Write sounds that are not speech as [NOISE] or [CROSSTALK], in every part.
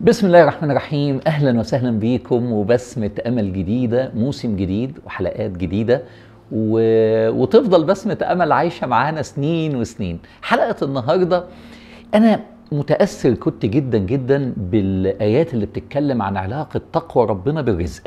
بسم الله الرحمن الرحيم. أهلا وسهلا بيكم وبسمة أمل جديدة موسم جديد وحلقات جديدة و... وتفضل بسمة أمل عايشة معانا سنين وسنين. حلقة النهاردة أنا متأثر كنت جدا جدا بالآيات اللي بتتكلم عن علاقة تقوى ربنا بالرزق.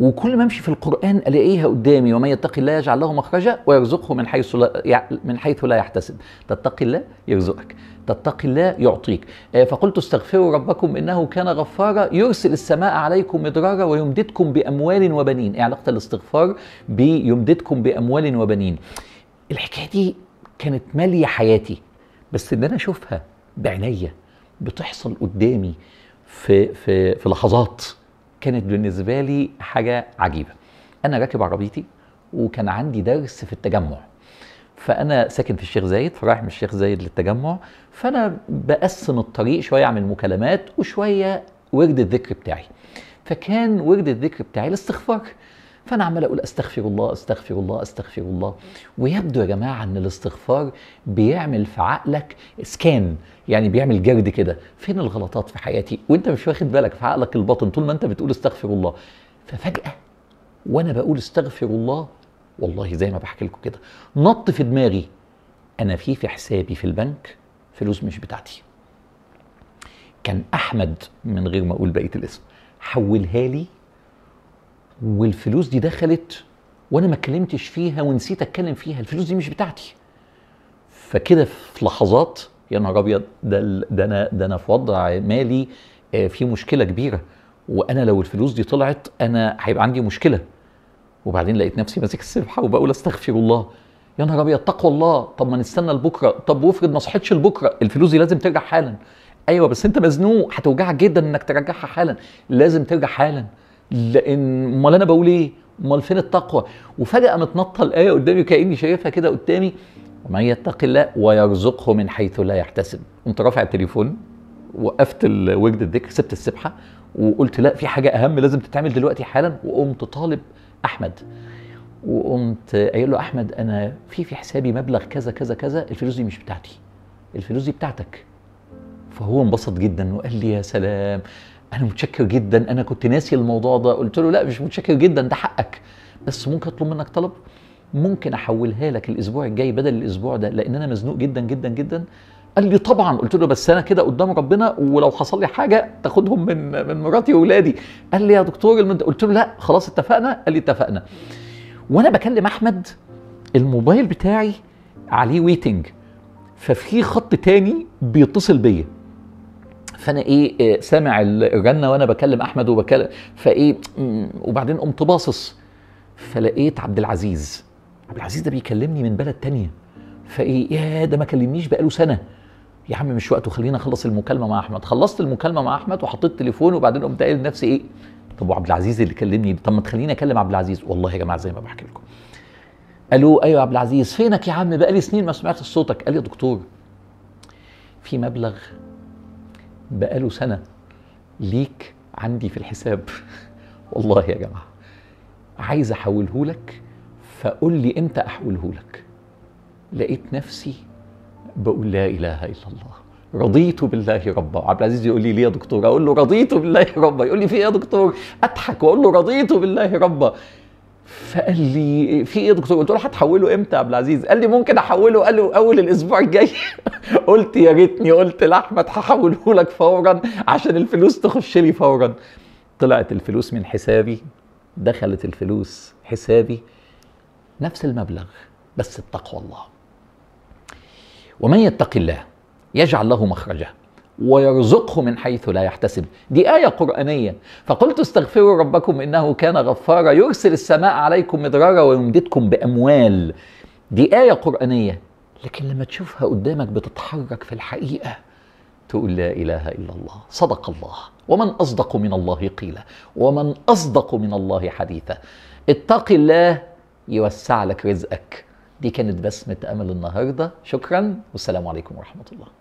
وكل ما امشي في القرآن ألاقيها قدامي ومن يتقي الله يجعل له مخرجا ويرزقه من حيث لا من حيث لا يحتسب. تتقي الله يرزقك تتقي الله يعطيك. آه، فقلت استغفروا ربكم إنه كان غفارا يرسل السماء عليكم مدرارا ويمددكم بأموال وبنين. إيه علاقة الاستغفار بيمددكم بأموال وبنين. الحكاية دي كانت مالية حياتي بس ان أنا أشوفها بعينيا بتحصل قدامي في في في لحظات. كانت بالنسبة لي حاجة عجيبة. أنا راكب عربيتي وكان عندي درس في التجمع. فأنا ساكن في الشيخ زايد فرايح من الشيخ زايد للتجمع. فأنا بقسم الطريق شوية اعمل مكالمات وشوية ورد الذكر بتاعي. فكان ورد الذكر بتاعي الاستغفار. فأنا عمال أقول أستغفر الله أستغفر الله أستغفر الله. ويبدو يا جماعة إن الاستغفار بيعمل في عقلك سكان يعني بيعمل جرد كده. فين الغلطات في حياتي؟ وأنت مش واخد بالك في عقلك الباطن طول ما أنت بتقول استغفر الله. ففجأة وأنا بقول استغفر الله والله زي ما بحكي لكم كده نط في دماغي أنا في في حسابي في البنك فلوس مش بتاعتي. كان أحمد من غير ما أقول بقية الاسم حولها لي والفلوس دي دخلت وأنا ما اتكلمتش فيها ونسيت أتكلم فيها الفلوس دي مش بتاعتي. فكده في لحظات يا نهار أبيض ده ده أنا ده أنا في وضع مالي آه، في مشكلة كبيرة. وأنا لو الفلوس دي طلعت أنا هيبقى عندي مشكلة. وبعدين لقيت نفسي ماسك السبحة وبقول أستغفر الله. يا نهار أبيض تقوى الله. طب ما نستنى لبكرة. طب وافرض ما صحتش لبكرة. الفلوس دي لازم ترجع حالا. أيوه بس أنت مزنوق. هتوجعك جدا إنك ترجعها حالا. لازم ترجع حالا. لأن أمال أنا بقول إيه؟ أمال فين التقوى؟ وفجأة متنطه الايه قدامي كأني شايفها كده قدامي. ومن يتق الله ويرزقه من حيث لا يحتسب. قمت رافع التليفون وقفت وجد الذكر سبت السبحة وقلت لا في حاجة أهم لازم تتعمل دلوقتي حالا. وقمت طالب أحمد. وقمت قايل له أحمد أنا في في حسابي مبلغ كذا كذا كذا الفلوس دي مش بتاعتي. الفلوس دي بتاعتك. فهو انبسط جدا وقال لي يا سلام. أنا متشكر جدا. أنا كنت ناسي الموضوع ده. قلت له لا مش متشكر جدا ده حقك. بس ممكن أطلب منك طلب؟ ممكن أحولها لك الأسبوع الجاي بدل الأسبوع ده لأن أنا مزنوق جدا جدا جدا. قال لي طبعا. قلت له بس أنا كده قدام ربنا ولو حصل لي حاجة تاخدهم من من مراتي واولادي قال لي يا دكتور المد... قلت له لا خلاص اتفقنا؟ قال لي اتفقنا. وأنا بكلم أحمد الموبايل بتاعي عليه ويتنج ففي خط تاني بيتصل بيا. فانا إيه إيه، سامع الرنه وأنا بكلم احمد وبكلم فايه وبعدين قمت باصص فلقيت عبد العزيز. عبد العزيز ده بيكلمني من بلد تانية. فايه يا ده ما كلمنيش بقاله سنة. يا عم مش وقته خلينا اخلص المكالمة مع احمد. خلصت المكالمة مع احمد وحطيت التليفون وبعدين قمت قايل لنفسي إيه طب وعبد العزيز اللي كلمني طب ما تخليني اكلم عبد العزيز. والله يا جماعة زي ما بحكي لكم. ألو أيوه يا عبد العزيز فينك يا عم؟ بقالي سنين ما سمعت صوتك. قال لي يا دكتور في مبلغ بقاله سنة ليك عندي في الحساب. [LAUGHS] والله يا جماعة عايز أحوله لك فقول لي إمتى أحوله لك. لقيت نفسي بقول لا إله إلا الله. رضيت بالله ربا. عبد العزيز يقول لي ليه يا دكتور؟ أقول له رضيت بالله ربا. يقول لي في إيه يا دكتور؟ أضحك وأقول له رضيت بالله ربا. فقال لي في إيه يا دكتور؟ قلت له هتحوله إمتى يا عبد العزيز؟ قال لي ممكن أحوله قال له أول الأسبوع الجاي. [LAUGHS] قلت يا ريتني قلت لاحمد هحوله لك فورا عشان الفلوس تخش لي فورا. طلعت الفلوس من حسابي دخلت الفلوس حسابي نفس المبلغ بس بتقوى الله. ومن يتق الله يجعل له مخرجا ويرزقه من حيث لا يحتسب. دي آية قرآنية. فقلت استغفروا ربكم إنه كان غفارا. يرسل السماء عليكم مدرارا ويمددكم بأموال. دي آية قرآنية. لكن لما تشوفها قدامك بتتحرك في الحقيقة تقول لا إله إلا الله. صدق الله. ومن أصدق من الله قيلا. ومن أصدق من الله حديثا. اتق الله يوسع لك رزقك. دي كانت بسمة أمل النهاردة. شكرا والسلام عليكم ورحمة الله.